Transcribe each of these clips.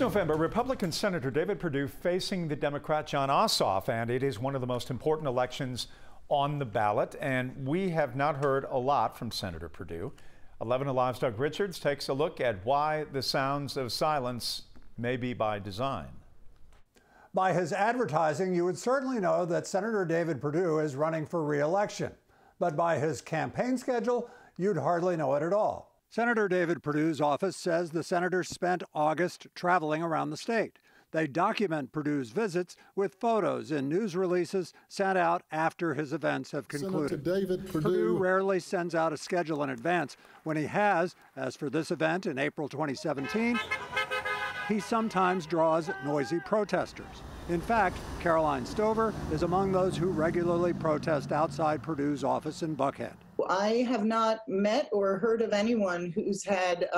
November, Republican Senator David Perdue facing the Democrat Jon Ossoff, and it is one of the most important elections on the ballot. And we have not heard a lot from Senator Perdue. 11 Alive's Doug Richards takes a look at why the sounds of silence may be by design. By his advertising, you would certainly know that Senator David Perdue is running for re-election. But by his campaign schedule, you'd hardly know it at all. Senator David Perdue's office says the senator spent August traveling around the state. They document Perdue's visits with photos in news releases sent out after his events have concluded. Senator David Perdue. Perdue rarely sends out a schedule in advance. When he has, as for this event in April 2017, he sometimes draws noisy protesters. In fact, Caroline Stover is among those who regularly protest outside Perdue's office in Buckhead. I have not met or heard of anyone who's had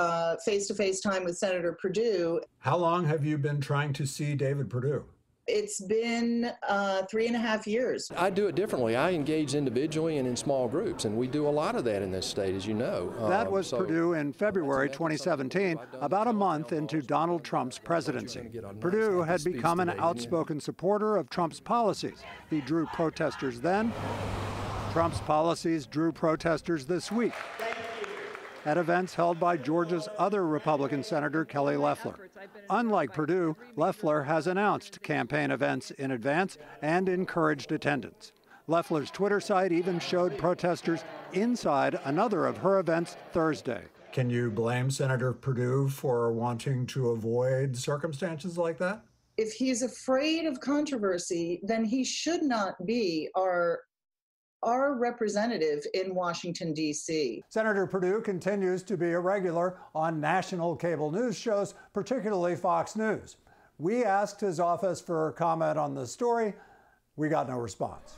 face to face time with Senator Perdue. How long have you been trying to see David Perdue? It's been uh, three and a half years. I do it differently. I engage individually and in small groups, and we do a lot of that in this state, as you know. That um, was so Perdue in February 2017, about a month into Donald Trump's presidency. Perdue had become an outspoken supporter of Trump's policies. He drew protesters then. Trump's policies drew protesters this week at events held by Georgia's other Republican Senator Kelly Loeffler. Unlike Perdue, Loeffler has announced campaign events in advance and encouraged attendance. Loeffler's Twitter site even showed protesters inside another of her events Thursday. Can you blame Senator Perdue for wanting to avoid circumstances like that? If he's afraid of controversy, then he should not be our our representative in Washington, D.C. Senator Perdue continues to be a regular on national cable news shows, particularly Fox News. We asked his office for a comment on the story. We got no response.